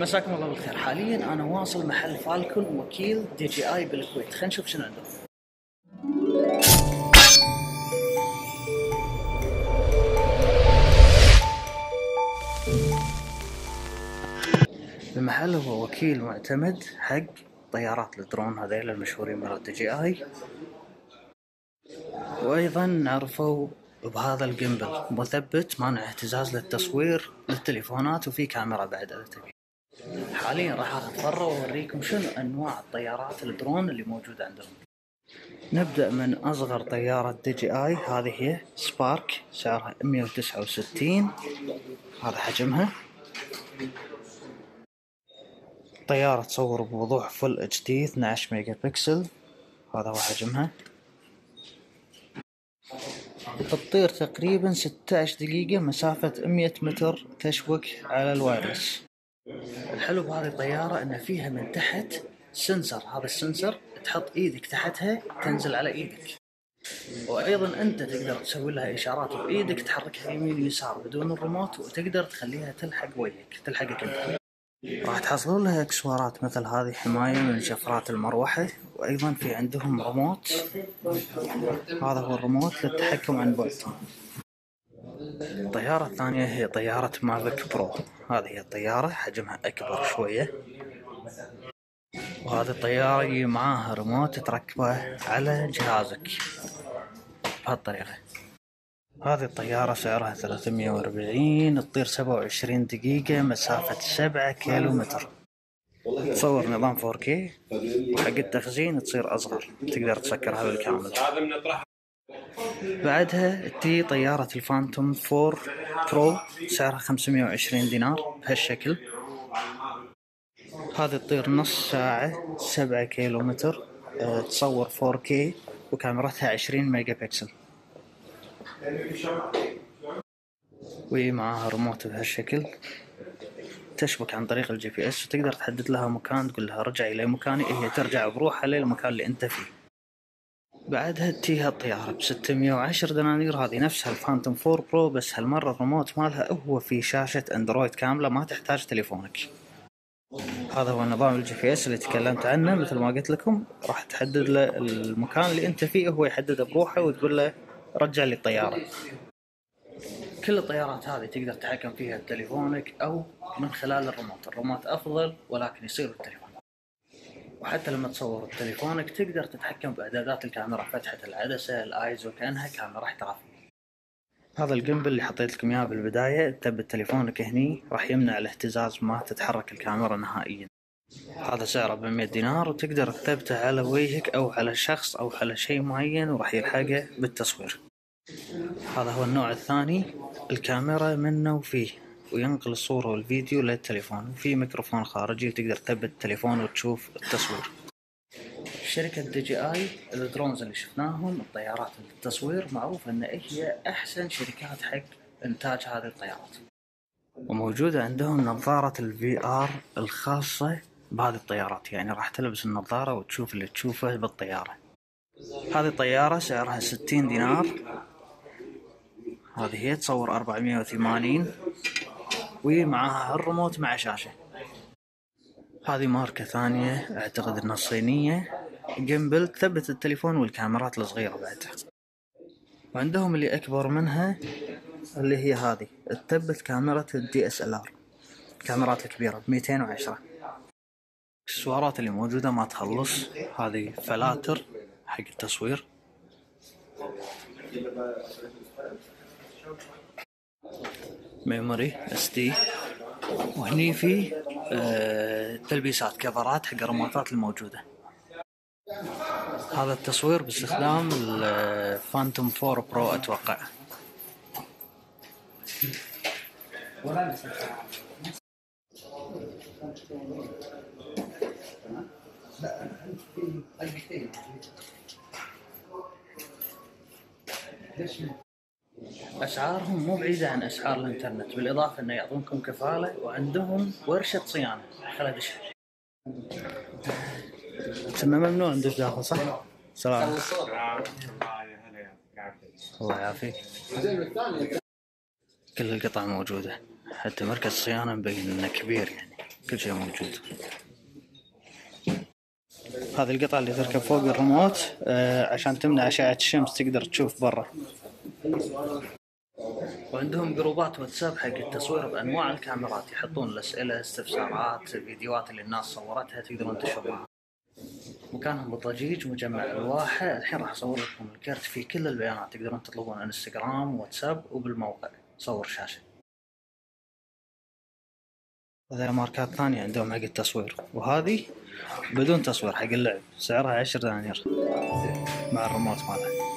مساكم الله بالخير. حاليا أنا واصل محل Falcon وكيل DJI بالكويت. خلينا نشوف شنو عندهم. المحل هو وكيل معتمد حق طيارات الدرون هذيل المشهورين من DJI. وأيضا معروفين بهذا ال gimbal مثبت مانع اهتزاز للتصوير للتليفونات وفي كاميرا بعد اذا تبي حاليا راح اخذ برا وأوريكم شنو أنواع الطيارات الدرون اللي موجودة عندهم نبدأ من أصغر طيارة DJI هذه هي Spark سعرها 169 هذا حجمها. طيارة تصور بوضوح full HD 12 ميجا بكسل. هذا هو حجمها. تطير تقريبا 16 دقيقة مسافة 100 متر تشبك على ال wireless. الحلو بهذه الطيارة إن فيها من تحت سنسر. هذا السنسر تحط إيدك تحتها تنزل على إيدك. وأيضا أنت تقدر تسوي لها إشارات بإيدك تحركها يمين ويسار بدون الريموت وتقدر تخليها تلحق وجهك تلحقك أنت. راح تحصلون لها إكسسوارات مثل هذه حماية من شفرات المروحة وأيضا في عندهم ريموت هذا هو الريموت للتحكم عن بعد. الطيارة الثانية هي طيارة مافيك برو. هذه الطيارة حجمها أكبر شوية. وهذه الطيارة يجي معاها ريموت تركبه على جهازك. بهالطريقة. هذه الطيارة سعرها 340 تطير 27 دقيقة مسافة 7 كيلو متر تصور نظام 4K وحق التخزين تصير أصغر. تقدر تسكرها بالكامل. بعدها تجي طيارة ال Phantom 4 Pro سعرها 520 دينار بهالشكل. هذه تطير نص ساعة 7 كيلو متر أه، تصور 4K وكاميرتها 20 ميجا بكسل. ومعاها ريموت بهالشكل تشبك عن طريق ال GPS وتقدر تحدد لها مكان تقول لها رجع إلى مكاني هي ترجع بروحها للمكان اللي أنت فيه. بعدها تجيها الطيارة ب 610 دنانير. هذه نفسها ال Phantom 4 Pro بس هالمرة الريموت مالها هو في شاشة Android كاملة ما تحتاج تليفونك. هذا هو نظام ال GPS اللي تكلمت عنه. مثل ما قلت لكم راح تحدد له المكان اللي أنت فيه هو يحدده بروحه وتقول له رجع لي الطيارة. كل الطيارات هذه تقدر تتحكم فيها بتليفونك أو من خلال الريموت. الريموت أفضل ولكن يصير بالتليفون. وحتى لما تصور بتليفونك تقدر تتحكم باعدادات الكاميرا فتحة العدسة الآيزو كأنها كاميرا احترافية هذا ال gimbal اللي حطيت لكم إياه بالبداية تثبت تليفونك هني راح يمنع الاهتزاز ما تتحرك الكاميرا نهائيا. هذا سعره ب 100 دينار وتقدر تثبته على وجهك أو على شخص أو على شيء معين وراح يلحقه بالتصوير. هذا هو النوع الثاني الكاميرا منه وفيه وينقل الصورة والفيديو للتليفون. وفي ميكروفون خارجي وتقدر تثبت التليفون وتشوف التصوير. شركة DJI ال drones اللي شفناهم الطيارات التصوير معروف إن هي أحسن شركات حق إنتاج هذه الطيارات. وموجودة عندهم نظارة ال VR الخاصة بهذه الطيارات. يعني راح تلبس النظارة وتشوف اللي تشوفه بالطيارة. هذه الطيارة سعرها ستين دينار. هذه هي تصور 480 ومعها الريموت مع شاشة. هذه ماركة ثانية أعتقد إنها صينية. gimbal تثبت التليفون والكاميرات الصغيرة بعدها وعندهم اللي أكبر منها اللي هي هذه تثبت كاميرا ال DSLR الكاميرات الكبيرة ب 210 الاكسسوارات اللي موجودة ما تخلص. هذه filters حق التصوير. memory SD. وهني في آه تلبيسات covers ات حق الريموتات الموجودة. هذا التصوير باستخدام الفانتوم 4 pro أتوقع. اسعارهم مو بعيدة عن اسعار الإنترنت بالإضافة إنه يعطونكم كفالة وعندهم ورشة صيانة. خل ادش كنا ممنوع ندش داخل صح؟ سلام. الله يعافيك. كل القطع موجودة حتى مركز صيانة مبين إنه كبير يعني كل شيء موجود. هذه القطعة اللي تركب فوق الريموت آه، عشان تمنع أشعة الشمس تقدر تشوف برا. وعندهم جروبات واتساب حق التصوير بأنواع الكاميرات يحطون الأسئلة استفسارات فيديوهات اللي الناس صورتها تقدرون تشوفونها مكانهم بالضجيج مجمع الواحة الحين راح أصور لكم الكرت فيه كل البيانات تقدرون تطلبون إنستغرام واتساب وبالموقع. صور شاشة. هذا ماركات ثانية عندهم حق التصوير. وهذه بدون تصوير حق اللعب. سعرها عشر دنانير. مع الريموت مالها.